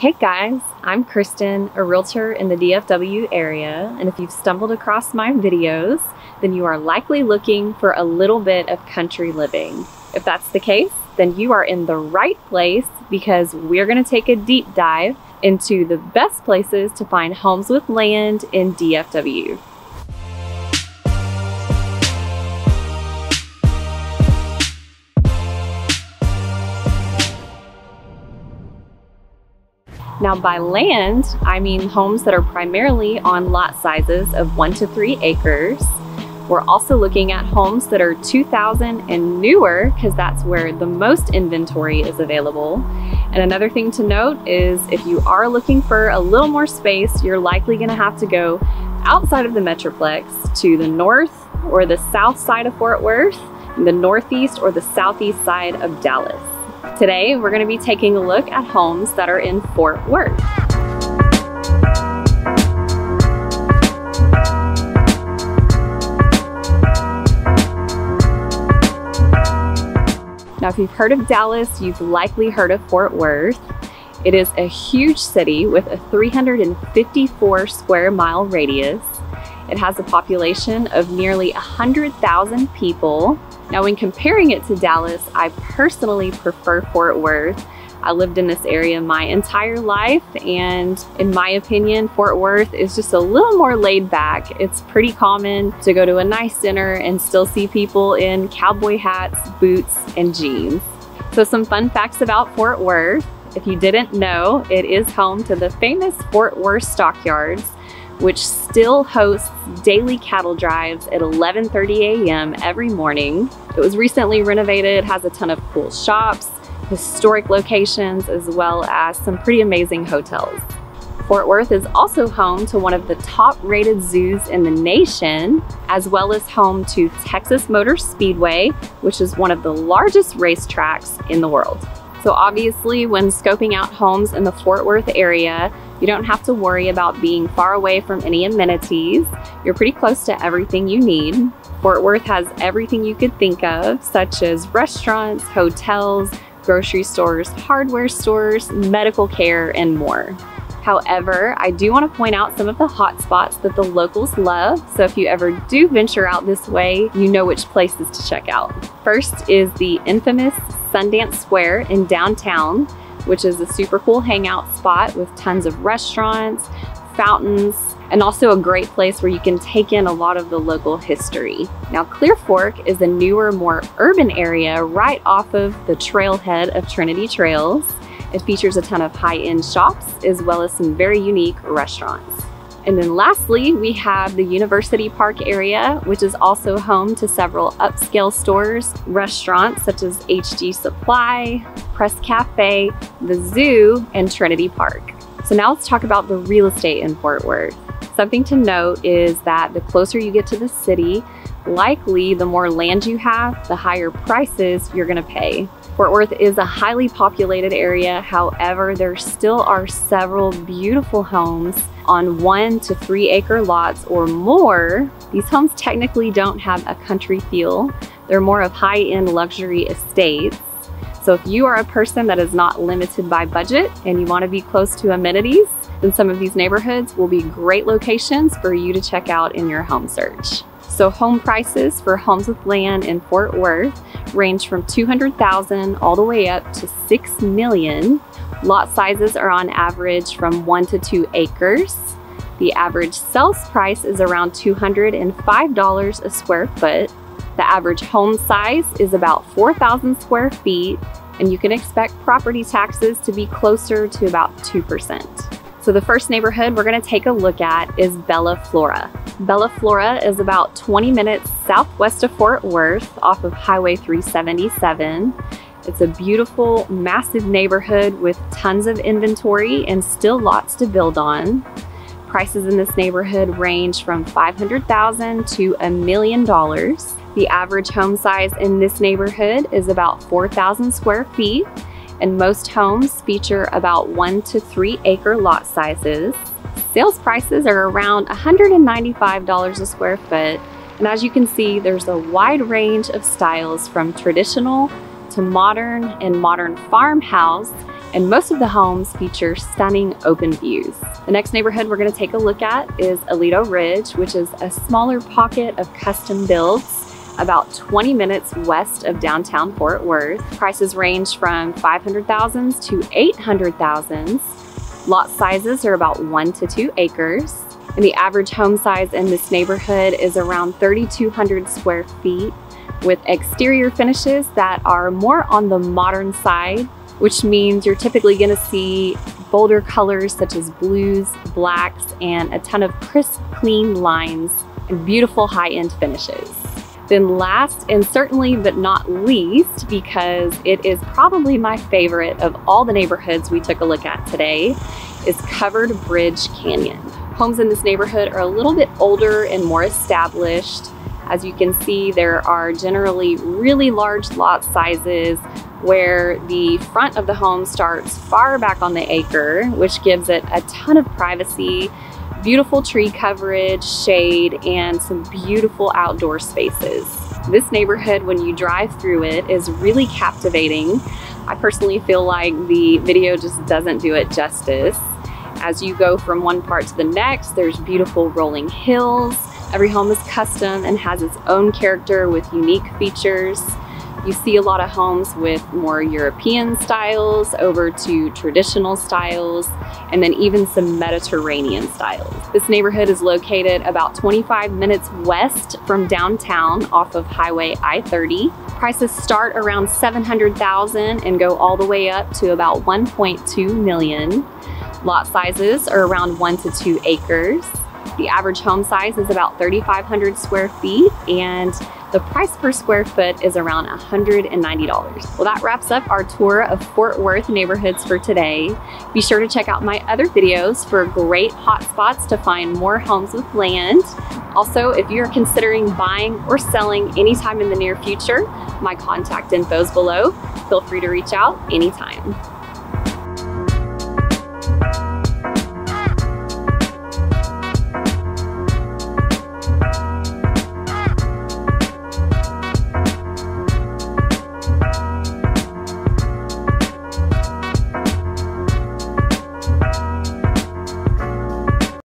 Hey guys, I'm Kristin, a realtor in the DFW area, and if you've stumbled across my videos, then you are likely looking for a little bit of country living. If that's the case, then you are in the right place because we're going to take a deep dive into the best places to find homes with land in DFW. Now by land, I mean homes that are primarily on lot sizes of one to three acres. We're also looking at homes that are 2000 and newer because that's where the most inventory is available. And another thing to note is if you are looking for a little more space, you're likely gonna have to go outside of the Metroplex to the north or the south side of Fort Worth, the northeast or the southeast side of Dallas. Today, we're gonna be taking a look at homes that are in Fort Worth. Now, if you've heard of Dallas, you've likely heard of Fort Worth. It is a huge city with a 354 square mile radius. It has a population of nearly 100,000 people now, when comparing it to Dallas, I personally prefer Fort Worth. I lived in this area my entire life, and in my opinion, Fort Worth is just a little more laid back. It's pretty common to go to a nice dinner and still see people in cowboy hats, boots, and jeans. So, some fun facts about Fort Worth. If you didn't know, it is home to the famous Fort Worth Stockyards, which still hosts daily cattle drives at 11:30 a.m. every morning. It was recently renovated, has a ton of cool shops, historic locations, as well as some pretty amazing hotels. Fort Worth is also home to one of the top rated zoos in the nation, as well as home to Texas Motor Speedway, which is one of the largest racetracks in the world. So obviously when scoping out homes in the Fort Worth area, you don't have to worry about being far away from any amenities. You're pretty close to everything you need. Fort Worth has everything you could think of, such as restaurants, hotels, grocery stores, hardware stores, medical care, and more. However, I do want to point out some of the hot spots that the locals love. So if you ever do venture out this way, you know which places to check out. First is the infamous Sundance Square in downtown which is a super cool hangout spot with tons of restaurants, fountains, and also a great place where you can take in a lot of the local history. Now, Clear Fork is a newer, more urban area right off of the trailhead of Trinity Trails. It features a ton of high-end shops as well as some very unique restaurants. And then lastly, we have the University Park area, which is also home to several upscale stores, restaurants such as HG Supply, Press Cafe, the zoo, and Trinity Park. So now let's talk about the real estate in Fort Worth. Something to note is that the closer you get to the city, likely the more land you have, the higher prices you're gonna pay. Fort Worth is a highly populated area. However, there still are several beautiful homes on one to three acre lots or more. These homes technically don't have a country feel. They're more of high-end luxury estates. So if you are a person that is not limited by budget and you want to be close to amenities, then some of these neighborhoods will be great locations for you to check out in your home search. So home prices for homes with land in Fort Worth range from 200,000 all the way up to 6 million. Lot sizes are on average from 1 to 2 acres. The average sales price is around $205 a square foot. The average home size is about 4,000 square feet, and you can expect property taxes to be closer to about 2%. So the first neighborhood we're gonna take a look at is Bella Flora. Bella Flora is about 20 minutes southwest of Fort Worth off of Highway 377. It's a beautiful, massive neighborhood with tons of inventory and still lots to build on. Prices in this neighborhood range from 500,000 to a million dollars. The average home size in this neighborhood is about 4,000 square feet and most homes feature about one to three acre lot sizes. Sales prices are around $195 a square foot, and as you can see, there's a wide range of styles from traditional to modern and modern farmhouse, and most of the homes feature stunning open views. The next neighborhood we're gonna take a look at is Aledo Ridge, which is a smaller pocket of custom builds about 20 minutes west of downtown Fort Worth. Prices range from 500,000s to 800,000s. Lot sizes are about one to two acres. And the average home size in this neighborhood is around 3,200 square feet with exterior finishes that are more on the modern side, which means you're typically gonna see bolder colors such as blues, blacks, and a ton of crisp, clean lines and beautiful high-end finishes. Then last and certainly but not least, because it is probably my favorite of all the neighborhoods we took a look at today, is Covered Bridge Canyon. Homes in this neighborhood are a little bit older and more established. As you can see, there are generally really large lot sizes where the front of the home starts far back on the acre, which gives it a ton of privacy beautiful tree coverage, shade, and some beautiful outdoor spaces. This neighborhood, when you drive through it, is really captivating. I personally feel like the video just doesn't do it justice. As you go from one part to the next, there's beautiful rolling hills. Every home is custom and has its own character with unique features. You see a lot of homes with more European styles over to traditional styles, and then even some Mediterranean styles. This neighborhood is located about 25 minutes west from downtown off of Highway I-30. Prices start around 700,000 and go all the way up to about 1.2 million. Lot sizes are around one to two acres. The average home size is about 3,500 square feet and the price per square foot is around $190. Well, that wraps up our tour of Fort Worth neighborhoods for today. Be sure to check out my other videos for great hotspots to find more homes with land. Also, if you're considering buying or selling anytime in the near future, my contact info is below. Feel free to reach out anytime.